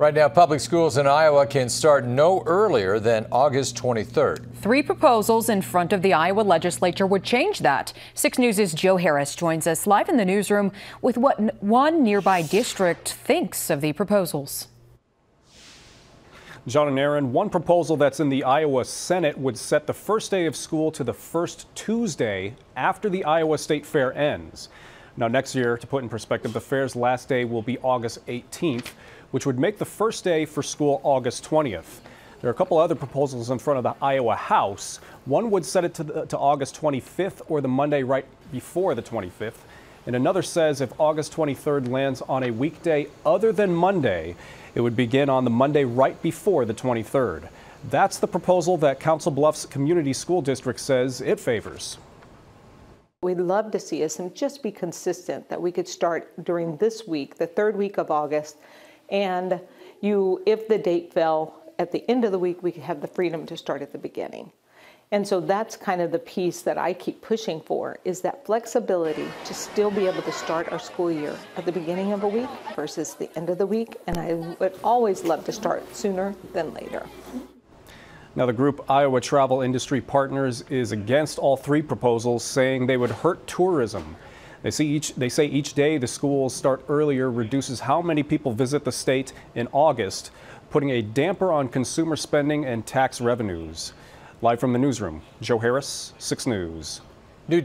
Right now, public schools in Iowa can start no earlier than August 23rd. Three proposals in front of the Iowa legislature would change that. 6 News' Joe Harris joins us live in the newsroom with what one nearby district thinks of the proposals. John and Aaron, one proposal that's in the Iowa Senate would set the first day of school to the first Tuesday after the Iowa State Fair ends. Now, next year, to put in perspective, the fair's last day will be August 18th, which would make the first day for school August 20th. There are a couple other proposals in front of the Iowa House. One would set it to, the, to August 25th or the Monday right before the 25th. And another says if August 23rd lands on a weekday other than Monday, it would begin on the Monday right before the 23rd. That's the proposal that Council Bluffs Community School District says it favors. We'd love to see us and just be consistent that we could start during this week, the third week of August. And you, if the date fell at the end of the week, we have the freedom to start at the beginning. And so that's kind of the piece that I keep pushing for is that flexibility to still be able to start our school year at the beginning of a week versus the end of the week. And I would always love to start sooner than later. Now, the group Iowa Travel Industry Partners is against all three proposals, saying they would hurt tourism. They, see each, they say each day the schools start earlier reduces how many people visit the state in August, putting a damper on consumer spending and tax revenues. Live from the newsroom, Joe Harris, 6 News. New.